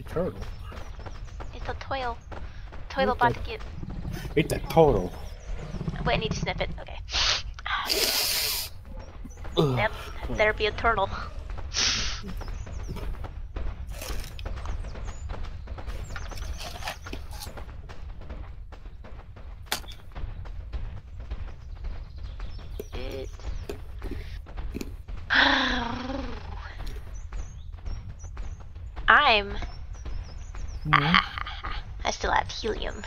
A turtle. It's a toil. Toil Okay. basket. It's a turtle. Wait, I need to sniff it. Okay. Yep. There be a turtle. Mhm. I still have helium.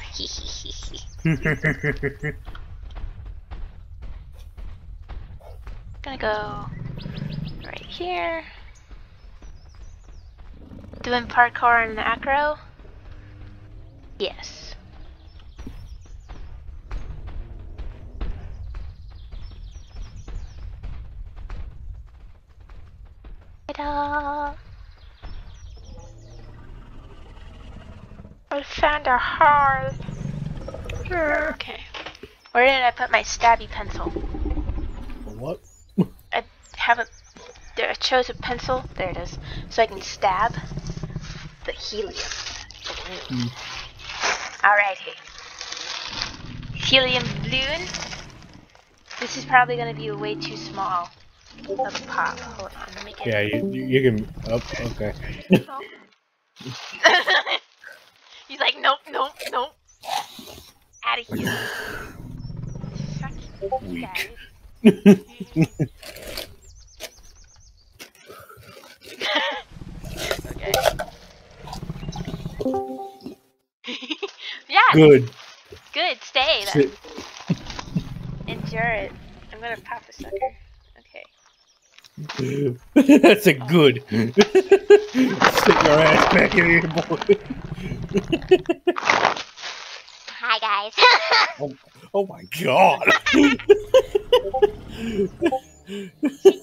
Gonna go right here. Doing parkour and acro? Yes. Ta-da! I found a heart. Okay. Where did I put my stabby pencil? what? I haven't. There, I chose a pencil. There it is. So I can stab the helium. Hmm. Alrighty. Helium balloon. This is probably gonna be way too small of a pop. Hold on, let me get Yeah, you, you you can. Oh, okay. He's like, nope, nope, nope. Out of here. Weak. okay. yeah, Good. good. Stay then. Endure it. I'm gonna pop a sucker. That's a good. Sit your ass back in here, boy. Hi guys. Oh, oh my god. Stick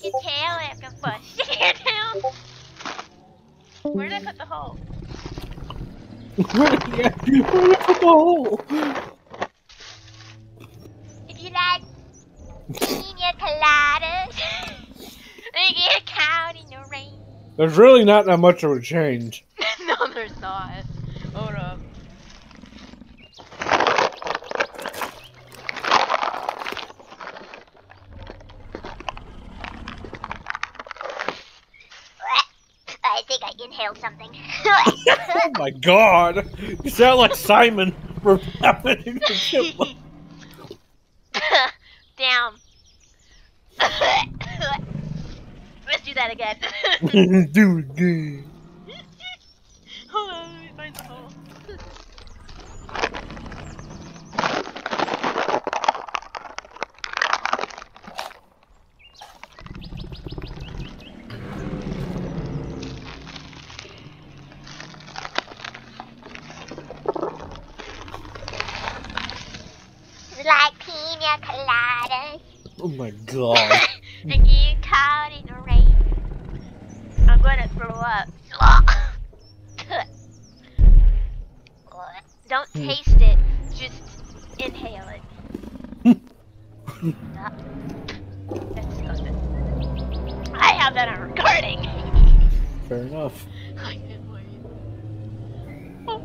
your tail after first. Stick your tail. Where did I put the hole? Where did where put the hole? If you like pina coladas, you get a count in the rain. There's really not that much of a change. no, there's not. Hold up. I think I inhaled something. Oh my god. You sound like Simon from Happening to Chipmunk. Damn. Let's do that again. Do it again. Hold on, let me find the hole. Like pina coladas Oh my god. and get caught in the rain. I'm gonna throw up. Don't Hmm. taste it, just inhale it. That's disgusting. I have that on recording. Fair enough. I can't wait. Oh.